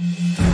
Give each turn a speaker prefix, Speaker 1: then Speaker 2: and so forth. Speaker 1: Mm-hmm.